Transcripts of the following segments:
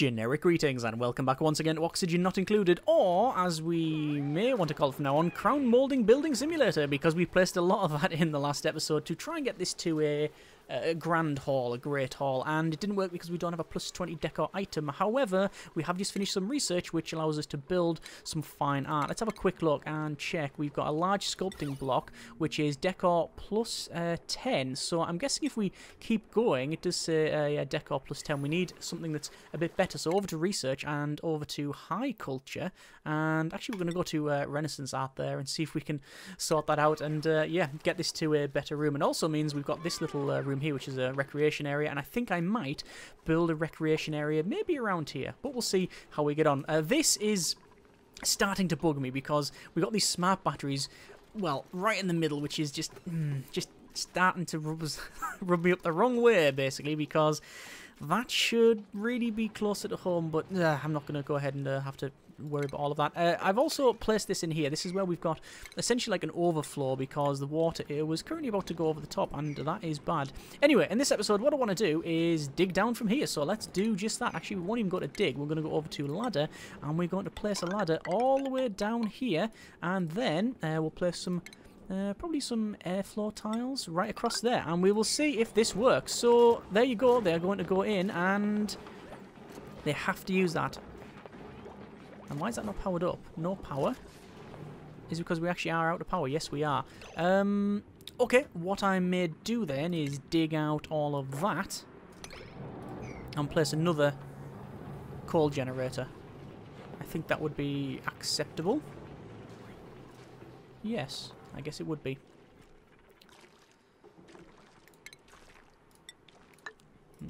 Generic greetings and welcome back once again to Oxygen Not Included, or as we may want to call it from now on, Crown Molding Building Simulator, because we placed a lot of that in the last episode to try and get this to a a grand hall, a great hall, and it didn't work because we don't have a plus 20 decor item. However, we have just finished some research which allows us to build some fine art. Let's have a quick look and check. We've got a large sculpting block which is decor plus, uh, 10, so I'm guessing if we keep going, it does say uh, yeah, decor plus 10. We need something that's a bit better, so over to research and over to high culture, and actually we're going to go to uh, Renaissance art there and see if we can sort that out and uh, yeah, get this to a better room. And also means we've got this little uh, room here, which is a recreation area, and I think I might build a recreation area maybe around here, but we'll see how we get on. Uh, this is starting to bug me because we got these smart batteries, well, right in the middle, which is just, mm, just starting to rub, rub me up the wrong way, basically, because that should really be closer to home, but uh, I'm not going to go ahead and uh, have to worry about all of that. Uh, I've also placed this in here. This is where we've got essentially like an overflow because the water here was currently about to go over the top and that is bad. Anyway, in this episode, what I want to do is dig down from here. So let's do just that. Actually, we won't even go to dig. We're going to go over to ladder and we're going to place a ladder all the way down here and then uh, we'll place some uh, probably some airflow tiles right across there and we will see if this works. So there you go, they're going to go in and they have to use that. And why is that not powered up? No power? Is because we actually are out of power? Yes, we are. Um, okay, what I may do then is dig out all of that and place another coal generator. I think that would be acceptable. Yes. I guess it would be.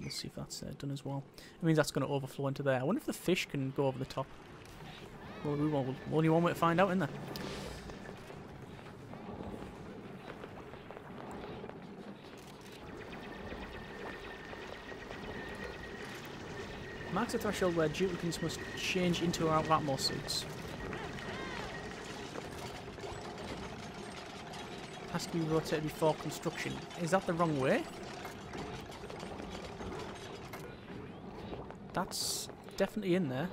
We'll see if that's uh, done as well. It means that's going to overflow into there. I wonder if the fish can go over the top. Well, we won't Only one way to find out, isn't there? Marks a threshold where duplicants must change into or out suits. Has to be rotated before construction. Is that the wrong way? That's definitely in there.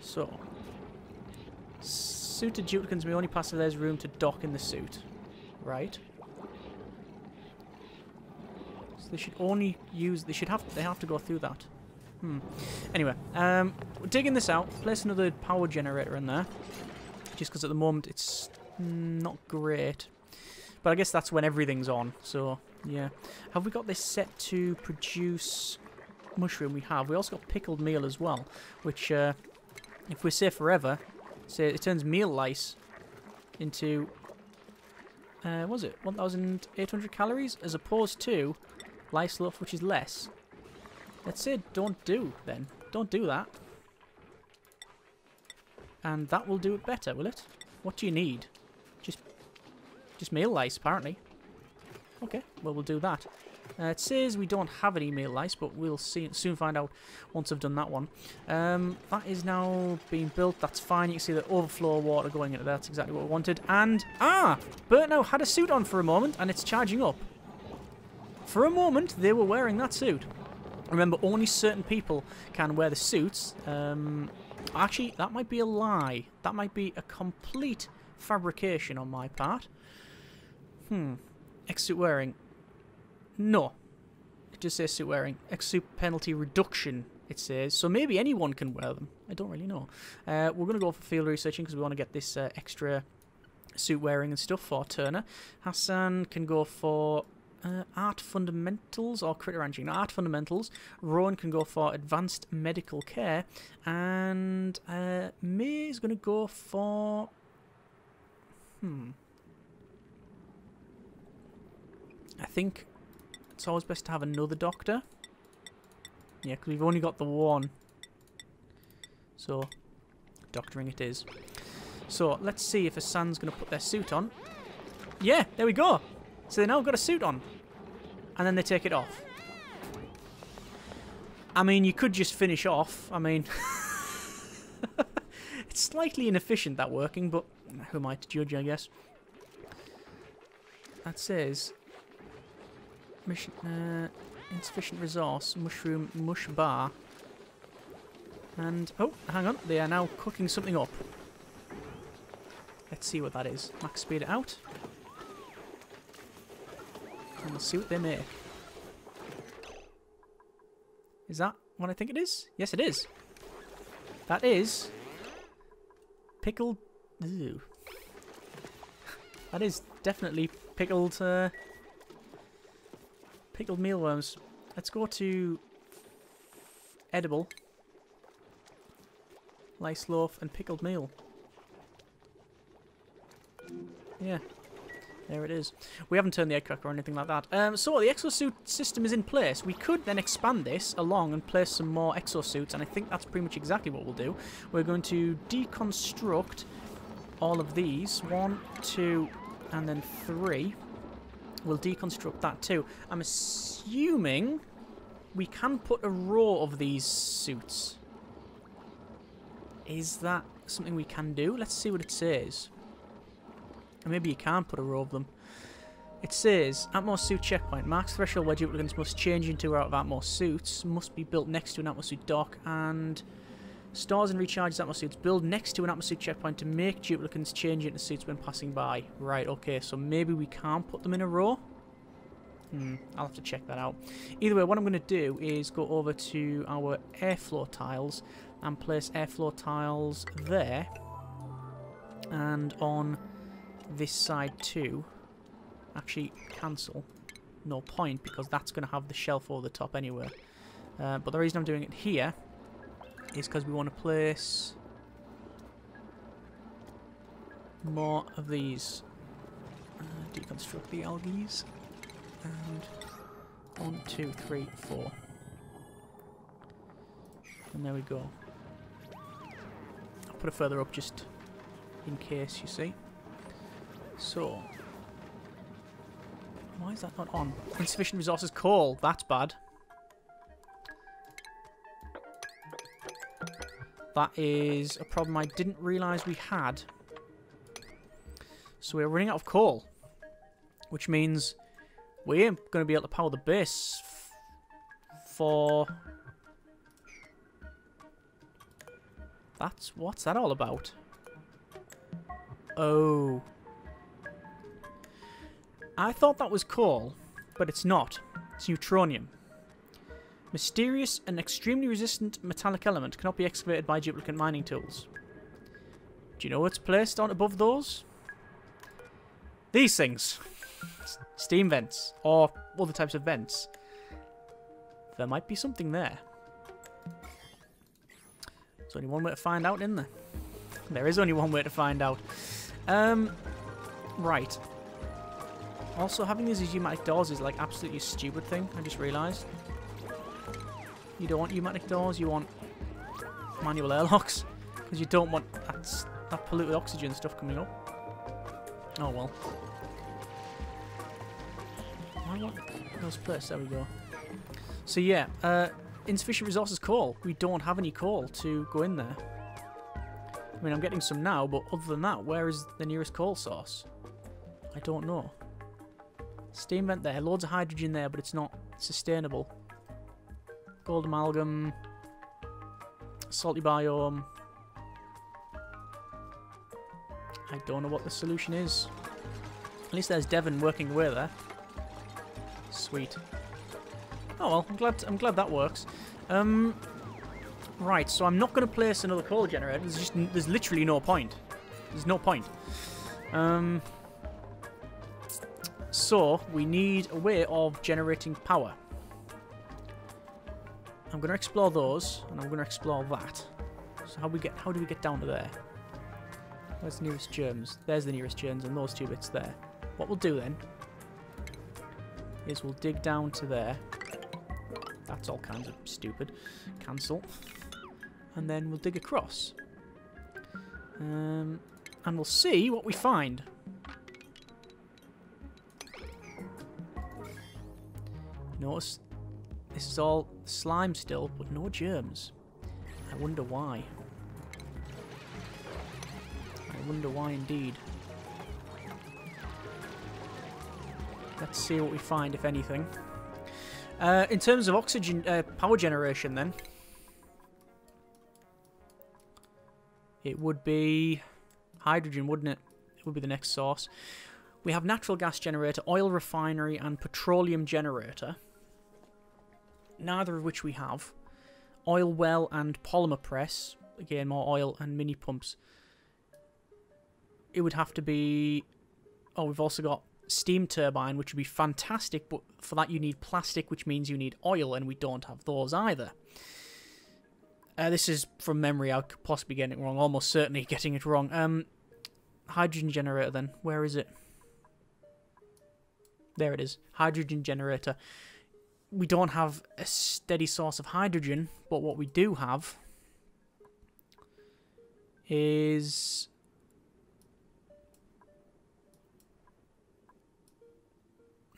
So, suited duplicants may only pass if there's room to dock in the suit. Right. So they should only use, they should have, they have to go through that. Hmm. Anyway, um, digging this out. Place another power generator in there. Just because at the moment it's not great. But I guess that's when everything's on. So, yeah. Have we got this set to produce mushroom? We have. We also got pickled meal as well. Which, uh, if we say forever, say it turns meal lice into... Uh, was it 1,800 calories? As opposed to lice loaf, which is less. Let's say don't do, then. Don't do that. And that will do it better, will it? What do you need? Just just meal lice, apparently. Okay, well, we'll do that. Uh, it says we don't have any meal lice, but we'll see soon find out once I've done that one. Um, that is now being built. That's fine. You can see the overflow water going into there. That's exactly what we wanted. And, ah! Bert now had a suit on for a moment, and it's charging up. For a moment, they were wearing that suit. Remember, only certain people can wear the suits. Um, actually, that might be a lie. That might be a complete fabrication on my part. Hmm. X-suit wearing. No. It just says suit wearing. X-suit penalty reduction, it says. So maybe anyone can wear them. I don't really know. Uh, we're going to go for field researching because we want to get this uh, extra suit wearing and stuff for Turner. Hassan can go for uh, art fundamentals or critter ranching. Art fundamentals. Rowan can go for advanced medical care, and uh, May is going to go for. Hmm. I think it's always best to have another doctor. Yeah, because we've only got the one. So, doctoring it is. So, let's see if Hassan's going to put their suit on. Yeah, there we go. So they now got a suit on. And then they take it off. I mean, you could just finish off. I mean... it's slightly inefficient, that working, but who am I to judge, I guess. that says mission, uh, insufficient resource, mushroom, mush bar. And, oh, hang on, they are now cooking something up. Let's see what that is. Max speed it out. And we'll see what they make. Is that what I think it is? Yes, it is. That is pickled. Ew. That is definitely pickled. Uh, pickled mealworms. Let's go to edible, lice loaf, and pickled meal. Yeah, there it is. We haven't turned the egg cracker or anything like that. Um, so the exosuit system is in place. We could then expand this along and place some more exosuits, and I think that's pretty much exactly what we'll do. We're going to deconstruct all of these. One, two, and then three. We'll deconstruct that too. I'm assuming we can put a row of these suits. Is that something we can do? Let's see what it says. Maybe you can put a row of them. It says, Atmo suit checkpoint. Max threshold where duplicants must change into or out of Atmo suits. Must be built next to an Atmo suit dock. And Stars and recharges Atmo suits. Build next to an Atmo suit checkpoint to make duplicants change into suits when passing by. Right, okay. So maybe we can't put them in a row. Hmm, I'll have to check that out. Either way, what I'm going to do is go over to our airflow tiles and place airflow tiles there. And on this side too. Actually, cancel. No point, because that's going to have the shelf over the top anyway. Uh, but the reason I'm doing it here is because we want to place more of these. Uh, deconstruct the algae. And one, two, three, four. And there we go. I'll put it further up just in case, you see. So, why is that not on? Insufficient resources coal. That's bad. That is a problem I didn't realise we had. So we're running out of coal. Which means we're going to be able to power the base for... That's... What's that all about? Oh... I thought that was coal, but it's not. It's neutronium. Mysterious and extremely resistant metallic element cannot be excavated by duplicant mining tools. Do you know what's placed on above those? These things. Steam vents. Or other types of vents. There might be something there. There's only one way to find out, isn't there? There is only one way to find out. Um, right. Also, having these pneumatic doors is like absolutely stupid thing. I just realised. You don't want pneumatic doors. You want manual airlocks because you don't want that, that polluted oxygen stuff coming up. Oh well. Why want those? There we go. So yeah, uh, insufficient resources coal. We don't have any coal to go in there. I mean, I'm getting some now, but other than that, where is the nearest coal source? I don't know. Steam vent there. Loads of hydrogen there, but it's not sustainable. Gold amalgam. Salty biome. I don't know what the solution is. At least there's Devon working away there. Sweet. Oh well, I'm glad I'm glad that works. Um, right, so I'm not going to place another coal generator. There's just there's literally no point. There's no point. Um, so, we need a way of generating power. I'm going to explore those, and I'm going to explore that. So how we get? How do we get down to there? Where's the nearest germs? There's the nearest germs, and those two bits there. What we'll do then is we'll dig down to there. That's all kinds of stupid. Cancel. And then we'll dig across. Um, and we'll see what we find. Notice this is all slime still, but no germs. I wonder why. I wonder why indeed. Let's see what we find, if anything. Uh, in terms of oxygen uh, power generation, then, it would be hydrogen, wouldn't it? It would be the next source. We have natural gas generator, oil refinery, and petroleum generator. Neither of which we have. Oil well and polymer press. Again, more oil and mini pumps. It would have to be... Oh, we've also got steam turbine, which would be fantastic, but for that you need plastic, which means you need oil, and we don't have those either. Uh, this is from memory, I could possibly get it wrong, almost certainly getting it wrong. Um, hydrogen generator then, where is it? There it is, hydrogen generator. We don't have a steady source of hydrogen, but what we do have is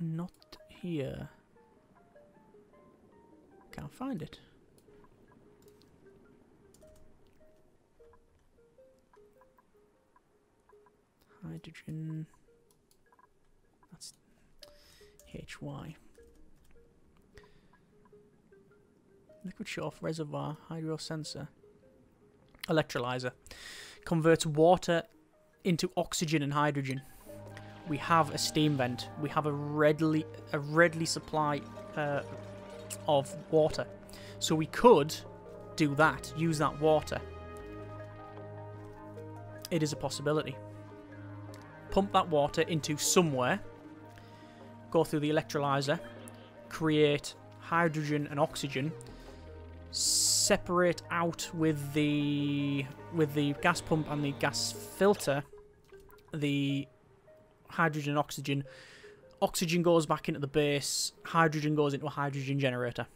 not here. Can't find it. Hydrogen. That's HY. Liquid shut off reservoir, hydro sensor. Electrolyzer. Converts water into oxygen and hydrogen we have a steam vent. We have a readily a readily supply uh, of water, so we could do that. Use that water. It is a possibility. Pump that water into somewhere. Go through the electrolyzer. Create hydrogen and oxygen. Separate out with the with the gas pump and the gas filter the hydrogen and oxygen. Oxygen goes back into the base, hydrogen goes into a hydrogen generator.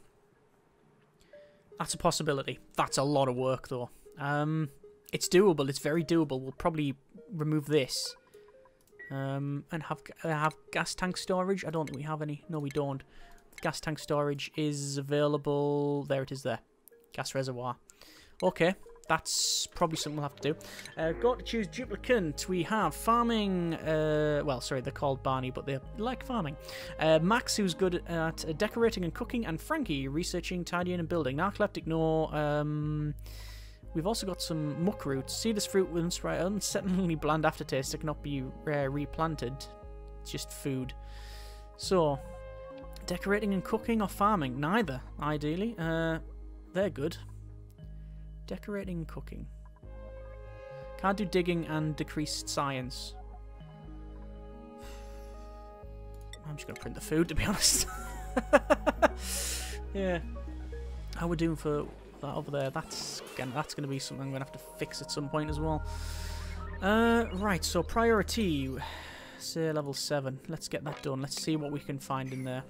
That's a possibility. That's a lot of work, though. Um, it's doable. It's very doable. We'll probably remove this. Um, and have uh, have gas tank storage. I don't think we have any. No, we don't. Gas tank storage is available. There it is there. Gas reservoir. Okay that's probably something we'll have to do. Uh, got to choose duplicant. We have farming. Uh, well, sorry, they're called Barney, but they like farming. Uh, Max, who's good at decorating and cooking, and Frankie, researching, tidying, and building. Narcoleptic, no. Um, we've also got some muck roots. See this fruit with unsettlingly bland aftertaste that cannot be uh, replanted. It's just food. So, decorating and cooking or farming? Neither, ideally. Uh, they're good. Decorating and cooking. Can't do digging and decreased science. I'm just going to print the food, to be honest. yeah. How we're doing for that over there. That's that's going to be something I'm going to have to fix at some point as well. Uh, right, so priority, say level 7. Let's get that done. Let's see what we can find in there.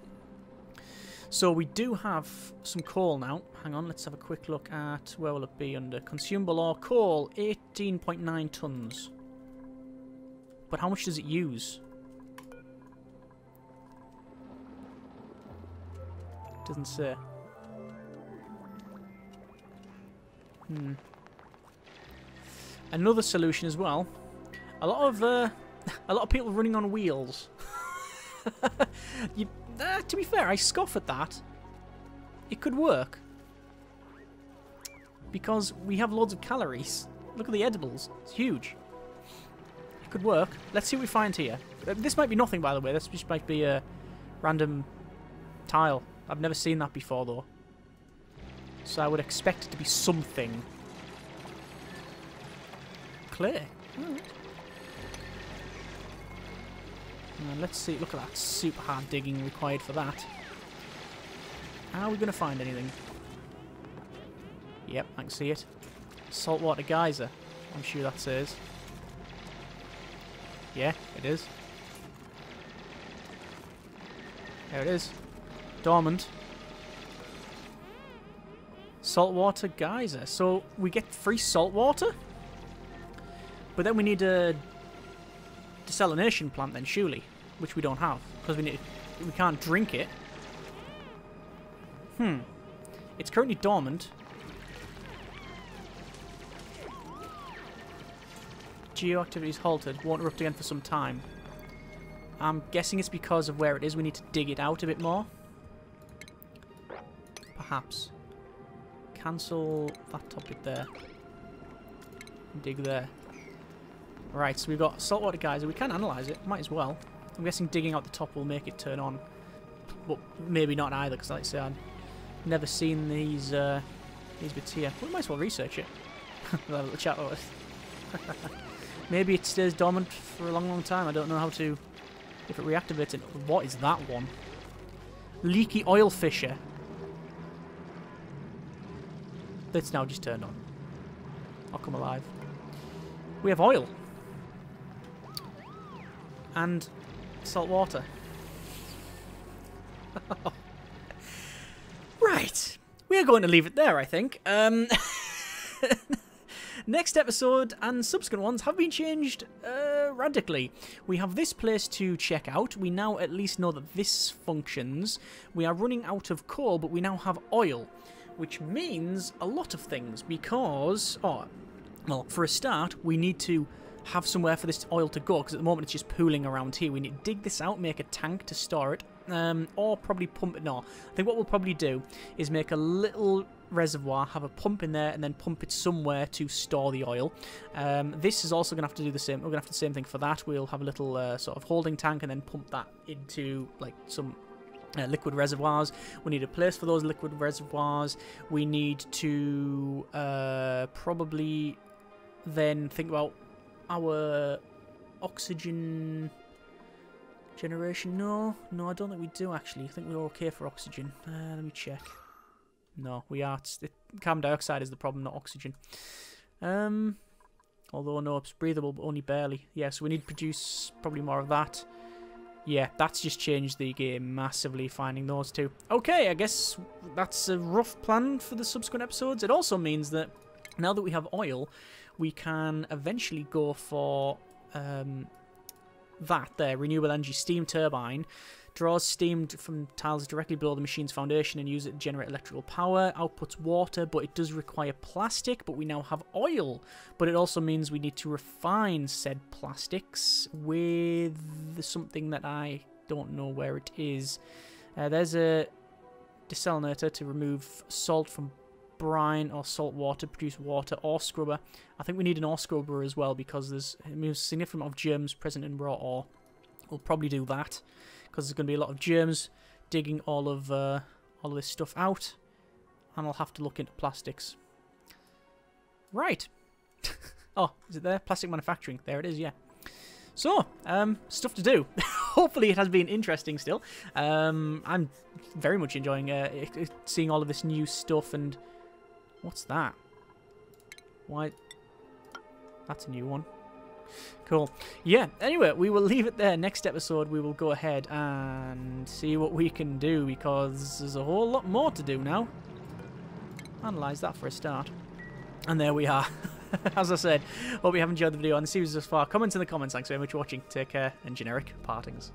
So we do have some coal now. Hang on, let's have a quick look at where will it be under consumable ore coal, 18.9 tons. But how much does it use? Doesn't say. Hmm. Another solution as well. A lot of uh, a lot of people running on wheels. you uh, to be fair, I scoff at that. It could work. Because we have loads of calories. Look at the edibles. It's huge. It could work. Let's see what we find here. Uh, this might be nothing, by the way. This just might be a random tile. I've never seen that before, though. So I would expect it to be something. Clear. Uh, let's see. Look at that. Super hard digging required for that. How are we going to find anything? Yep, I can see it. Saltwater geyser. I'm sure that says. Yeah, it is. There it is. Dormant. Saltwater geyser. So we get free saltwater? But then we need a desalination plant then, surely which we don't have because we need we can't drink it. Hmm. It's currently dormant. Geoactivity is halted. Won't erupt again for some time. I'm guessing it's because of where it is. We need to dig it out a bit more. Perhaps. Cancel that top bit there. Dig there. Right, so we've got saltwater geyser. We can analyse it. Might as well. I'm guessing digging out the top will make it turn on. But maybe not either, because like I say, I've never seen these uh, these bits here. We might as well research it. we'll have a little chat about it. maybe it stays dormant for a long, long time. I don't know how to... If it reactivates it. What is that one? Leaky oil fissure. It's now just turned on. I'll come alive. We have oil. And salt water. right. We're going to leave it there, I think. Um, next episode and subsequent ones have been changed uh, radically. We have this place to check out. We now at least know that this functions. We are running out of coal, but we now have oil, which means a lot of things because, oh, well, for a start, we need to have somewhere for this oil to go because at the moment it's just pooling around here. We need to dig this out, make a tank to store it, um, or probably pump it. No, I think what we'll probably do is make a little reservoir, have a pump in there, and then pump it somewhere to store the oil. Um, this is also going to have to do the same. We're going to have the same thing for that. We'll have a little uh, sort of holding tank and then pump that into like some uh, liquid reservoirs. We need a place for those liquid reservoirs. We need to uh, probably then think about our oxygen generation. No, no, I don't think we do actually. I think we're okay for oxygen. Uh, let me check. No, we are. It, carbon dioxide is the problem, not oxygen. Um, although no, it's breathable, but only barely. Yeah, so we need to produce probably more of that. Yeah, that's just changed the game massively, finding those two. Okay, I guess that's a rough plan for the subsequent episodes. It also means that now that we have oil, we can eventually go for um, that there, renewable energy steam turbine. Draws steam from tiles directly below the machine's foundation and use it to generate electrical power. Outputs water, but it does require plastic, but we now have oil. But it also means we need to refine said plastics with something that I don't know where it is. Uh, there's a desalinator to remove salt from brine or salt water, produce water or scrubber. I think we need an ore scrubber as well because there's a significant amount of germs present in raw ore. We'll probably do that because there's going to be a lot of germs digging all of uh, all of this stuff out, and I'll have to look into plastics. Right. oh, is it there? Plastic manufacturing. There it is. Yeah. So, um, stuff to do. Hopefully it has been interesting still. Um, I'm very much enjoying uh, seeing all of this new stuff and What's that? Why? That's a new one. Cool. Yeah, anyway, we will leave it there. Next episode, we will go ahead and see what we can do because there's a whole lot more to do now. Analyse that for a start. And there we are. As I said, hope you have enjoyed the video and the series thus far. Comments in the comments. Thanks very much for watching. Take care and generic partings.